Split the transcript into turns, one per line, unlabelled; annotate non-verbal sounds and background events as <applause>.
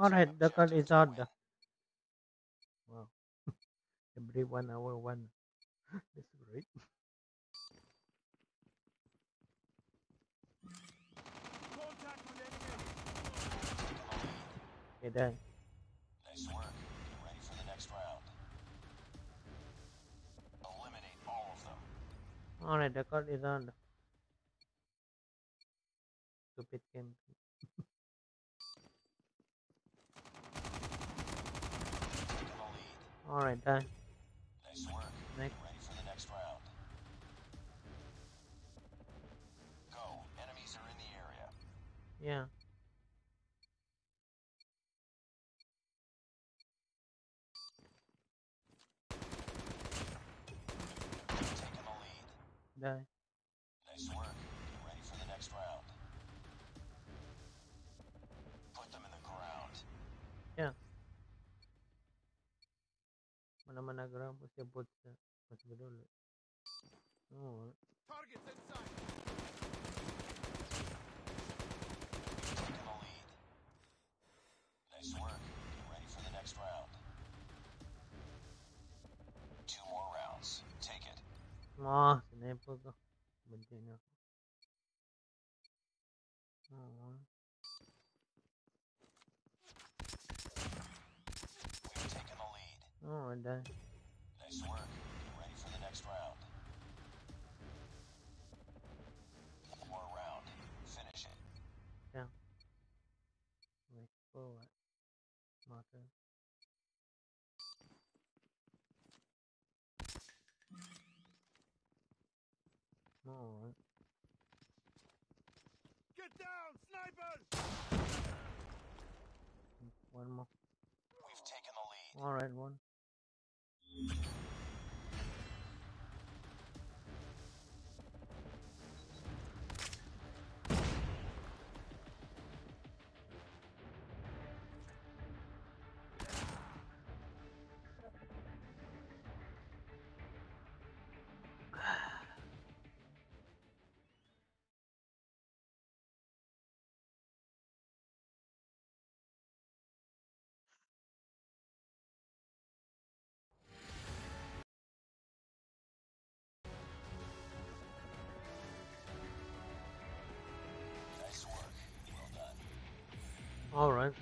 Alright, the card is out. Wow. <laughs> Every one hour one. That's great. Okay, done.
Nice work. Get ready for the next round. Eliminate all of them.
Alright, the card is on. Stupid game.
Taking the lead.
Alright, done.
Nice work.
Next.
Ready for the next round. Go. Enemies are in the area.
Yeah.
Taking the lead.
Done.
Nice work.
Mana mana geram pasti bot sa mas dulu. Oh,
Targets inside.
The lead. Nice work. Get ready for the next round. Two more rounds. Take it.
ah, sniper ko. Benci na ako. Oh,
We've taken the lead.
oh, done.
Nice work. Get ready for the next round. One more round. Finish it.
Wait, for what? Marker. Oh,
Get down, snipers!
one more.
We've taken the lead.
Alright, one.
Nice done.
Alright.